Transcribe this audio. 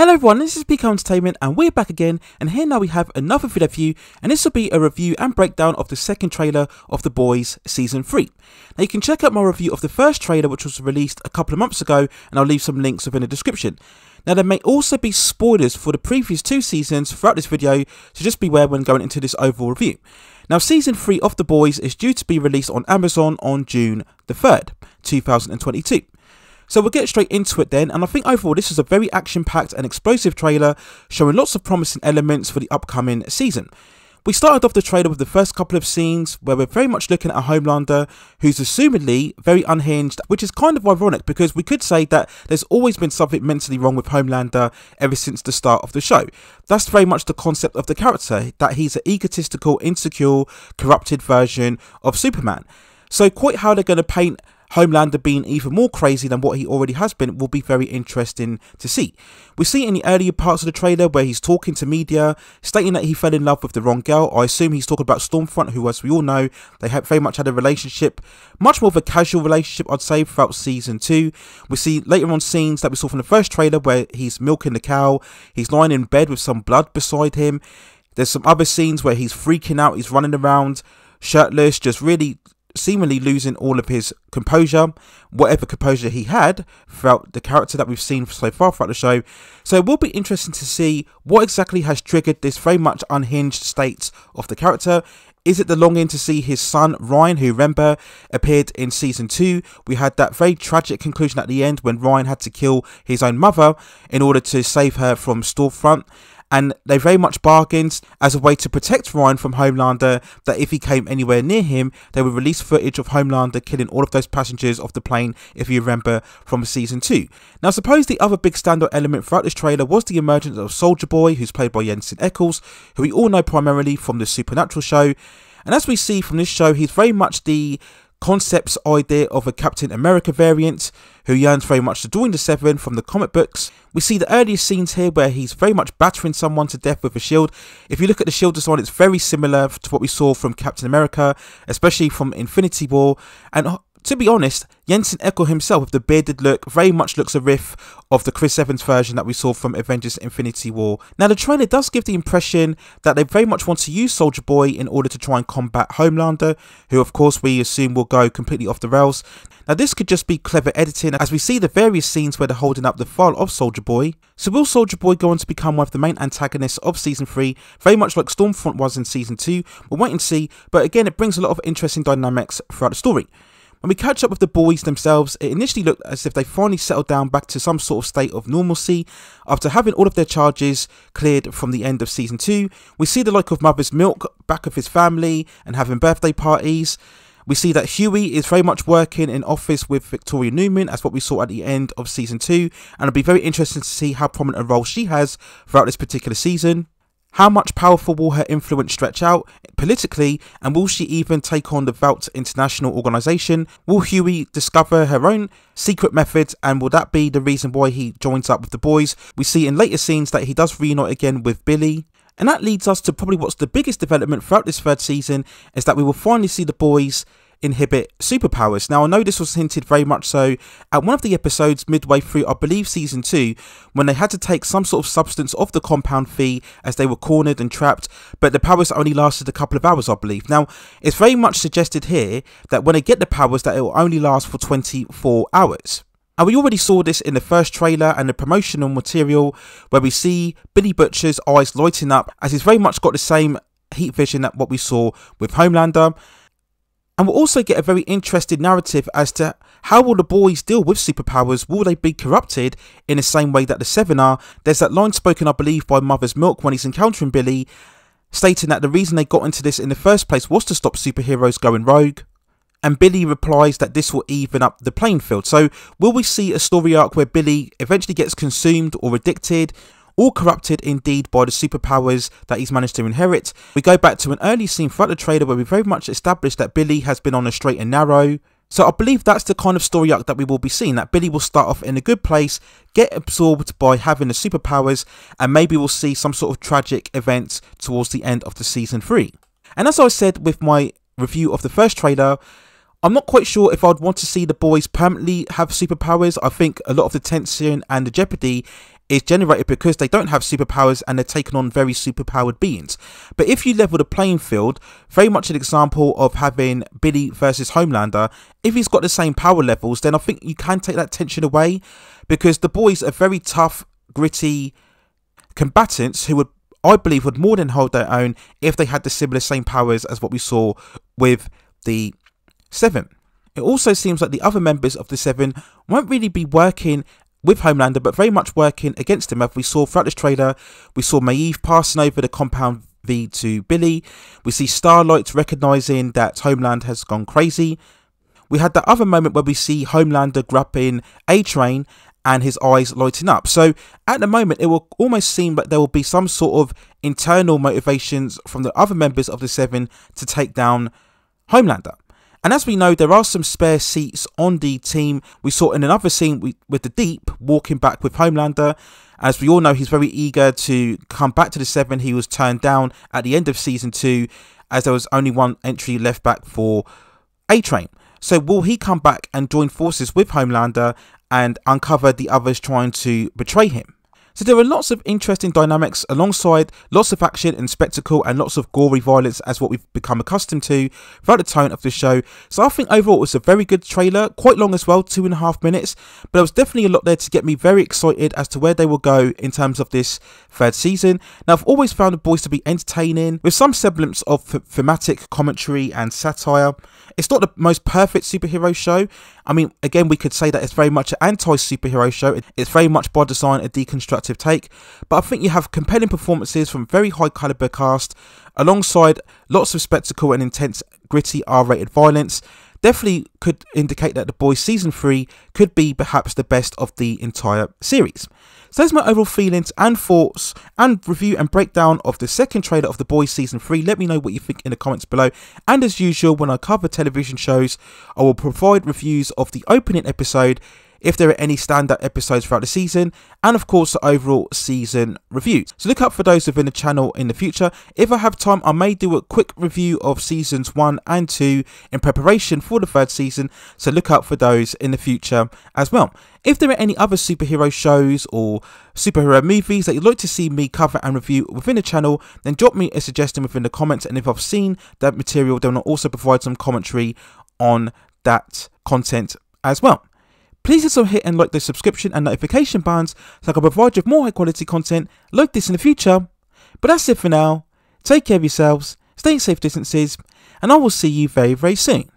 Hello everyone, this is PKL Entertainment and we're back again and here now we have another video for you and this will be a review and breakdown of the second trailer of The Boys Season 3. Now you can check out my review of the first trailer which was released a couple of months ago and I'll leave some links within the description. Now there may also be spoilers for the previous two seasons throughout this video so just beware when going into this overall review. Now Season 3 of The Boys is due to be released on Amazon on June the 3rd, 2022. So we'll get straight into it then, and I think overall this is a very action-packed and explosive trailer, showing lots of promising elements for the upcoming season. We started off the trailer with the first couple of scenes where we're very much looking at a Homelander who's assumedly very unhinged, which is kind of ironic because we could say that there's always been something mentally wrong with Homelander ever since the start of the show. That's very much the concept of the character, that he's an egotistical, insecure, corrupted version of Superman. So quite how they're going to paint Homelander being even more crazy than what he already has been will be very interesting to see. We see in the earlier parts of the trailer where he's talking to media, stating that he fell in love with the wrong girl. I assume he's talking about Stormfront, who, as we all know, they have very much had a relationship, much more of a casual relationship, I'd say, throughout season two. We see later on scenes that we saw from the first trailer where he's milking the cow, he's lying in bed with some blood beside him. There's some other scenes where he's freaking out, he's running around shirtless, just really seemingly losing all of his composure, whatever composure he had throughout the character that we've seen so far throughout the show. So it will be interesting to see what exactly has triggered this very much unhinged state of the character. Is it the longing to see his son Ryan, who remember appeared in season 2? We had that very tragic conclusion at the end when Ryan had to kill his own mother in order to save her from Stormfront and they very much bargained as a way to protect Ryan from Homelander that if he came anywhere near him, they would release footage of Homelander killing all of those passengers of the plane, if you remember from season 2. Now, suppose the other big standout element throughout this trailer was the emergence of Soldier Boy, who's played by Jensen Ackles, who we all know primarily from the Supernatural show. And as we see from this show, he's very much the concept's idea of a Captain America variant who yearns very much to join the Seven from the comic books. We see the earliest scenes here where he's very much battering someone to death with a shield. If you look at the shield design, it's very similar to what we saw from Captain America, especially from Infinity War. And to be honest, Jensen Ackles himself with the bearded look very much looks a riff of the Chris Evans version that we saw from Avengers Infinity War. Now the trailer does give the impression that they very much want to use Soldier Boy in order to try and combat Homelander, who of course we assume will go completely off the rails. Now this could just be clever editing as we see the various scenes where they're holding up the file of Soldier Boy. So will Soldier Boy go on to become one of the main antagonists of Season 3, very much like Stormfront was in Season 2? We'll wait and see, but again it brings a lot of interesting dynamics throughout the story. When we catch up with the boys themselves, it initially looked as if they finally settled down back to some sort of state of normalcy after having all of their charges cleared from the end of season 2. We see the like of Mother's Milk back of his family and having birthday parties. We see that Hughie is very much working in office with Victoria Neuman, as what we saw at the end of season 2, and it'll be very interesting to see how prominent a role she has throughout this particular season. How much powerful will her influence stretch out politically, and will she even take on the Vought International Organization? Will Hughie discover her own secret methods, and will that be the reason why he joins up with the boys? We see in later scenes that he does reunite again with Billy. And that leads us to probably what's the biggest development throughout this third season is that we will finally see the boys inhibit superpowers. Now, I know this was hinted very much so at one of the episodes midway through, I believe, season two, when they had to take some sort of substance off the compound V as they were cornered and trapped, but the powers only lasted a couple of hours, I believe. Now, it's very much suggested here that when they get the powers, that it will only last for 24 hours. And we already saw this in the first trailer and the promotional material where we see Billy Butcher's eyes lighting up as he's very much got the same heat vision that what we saw with Homelander. And we'll also get a very interesting narrative as to how will the boys deal with superpowers? Will they be corrupted in the same way that the Seven are? There's that line spoken, I believe, by Mother's Milk when he's encountering Billy, stating that the reason they got into this in the first place was to stop superheroes going rogue. And Billy replies that this will even up the playing field. So, will we see a story arc where Billy eventually gets consumed or addicted? All corrupted indeed by the superpowers that he's managed to inherit. We go back to an early scene throughout the trailer where we very much established that Billy has been on a straight and narrow. So I believe that's the kind of story arc that we will be seeing, that Billy will start off in a good place, get absorbed by having the superpowers, and maybe we'll see some sort of tragic event towards the end of the season 3. And as I said with my review of the first trailer, I'm not quite sure if I'd want to see the boys permanently have superpowers. I think a lot of the tension and the jeopardy is generated because they don't have superpowers and they're taking on very superpowered beings. But if you level the playing field, very much an example of having Billy versus Homelander, if he's got the same power levels, then I think you can take that tension away because the boys are very tough, gritty combatants who would I believe would more than hold their own if they had the similar same powers as what we saw with the Seven. It also seems like the other members of the Seven won't really be working with Homelander, but very much working against him. As we saw throughout this trailer, we saw Maeve passing over the compound V to Billy. We see Starlight recognizing that Homeland has gone crazy. We had that other moment where we see Homelander grabbing A Train and his eyes lighting up. So at the moment, it will almost seem like there will be some sort of internal motivations from the other members of the Seven to take down Homelander. And as we know, there are some spare seats on the team. We saw in another scene with the Deep walking back with Homelander. As we all know, he's very eager to come back to the Seven. He was turned down at the end of season two, as there was only one entry left back for A Train. So will he come back and join forces with Homelander and uncover the others trying to betray him? So there are lots of interesting dynamics alongside lots of action and spectacle and lots of gory violence as what we've become accustomed to throughout the tone of the show. So I think overall it was a very good trailer, quite long as well, two and a half minutes, but there was definitely a lot there to get me very excited as to where they will go in terms of this third season. Now I've always found the boys to be entertaining with some semblance of thematic commentary and satire. It's not the most perfect superhero show. I mean, again, we could say that it's very much an anti-superhero show. It's very much by design a deconstructive take, but I think you have compelling performances from very high caliber cast, alongside lots of spectacle and intense, gritty R-rated violence. Definitely could indicate that The Boys season three could be perhaps the best of the entire series. So there's my overall feelings and thoughts and review and breakdown of the second trailer of The Boys Season 3. Let me know what you think in the comments below. And as usual, when I cover television shows, I will provide reviews of the opening episode if there are any standout episodes throughout the season, and of course the overall season reviews. So look out for those within the channel in the future. If I have time, I may do a quick review of seasons 1 and 2 in preparation for the third season, so look out for those in the future as well. If there are any other superhero shows or superhero movies that you'd like to see me cover and review within the channel, then drop me a suggestion within the comments. And if I've seen that material, then I'll also provide some commentary on that content as well. Please also hit and like the subscription and notification buttons so I can provide you with more high quality content like this in the future. But that's it for now. Take care of yourselves, stay in safe distances, and I will see you very, very soon.